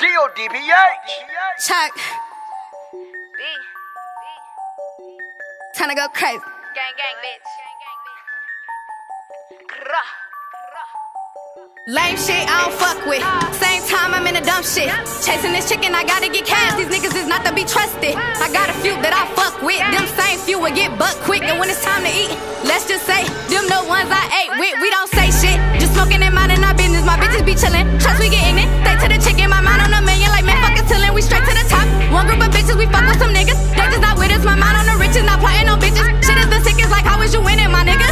D-O-D-B-H. Choc. B. Time to go crazy. Gang, gang, bitch. Grah. Lame shit, I don't fuck with. Same time, I'm in a dumb shit. Chasing this chicken, I gotta get cash. These niggas is not to be trusted. I got a few that I fuck with. Them same few will get butt quick. And when it's time to eat, let's just say, them no ones I ate with. We don't say shit. Just smoking and minding our business. My bitches be chillin'. Trust we getting To the chicken. My mind on a million. Like, man, fuck it tillin'. We straight to the top. One group of bitches, we fuck with some niggas. They just not with us. My mind on the riches. Not plotting on bitches. Shit is the sickest. Like, how is you winning, my nigga?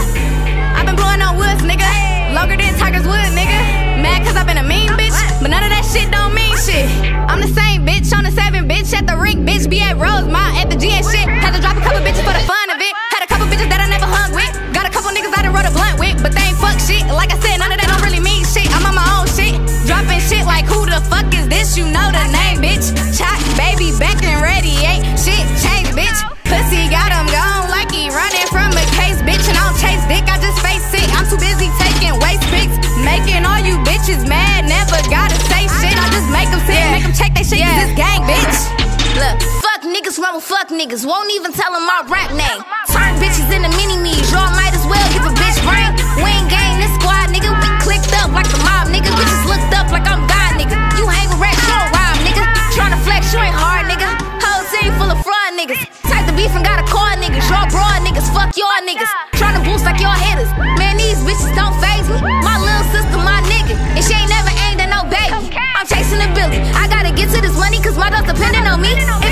I've been blowing on woods, nigga. Longer than Tiger's Wood, nigga. Mad cause I been a mean bitch, but none of that shit don't mean shit. I'm the same bitch on the seven bitch at the Rick bitch, be at Rosemont at the GS You know the name, bitch. Chop, baby, back and ready, ain't shit changed, bitch. Pussy got him gone like he running from a case, bitch. And I don't chase dick, I just face it. I'm too busy taking waist pics. Making all you bitches mad, never gotta say shit. I just make them sit, make them check they shit, cause this gang, bitch. Look, fuck niggas, run with fuck niggas. Won't even tell them my rap dog's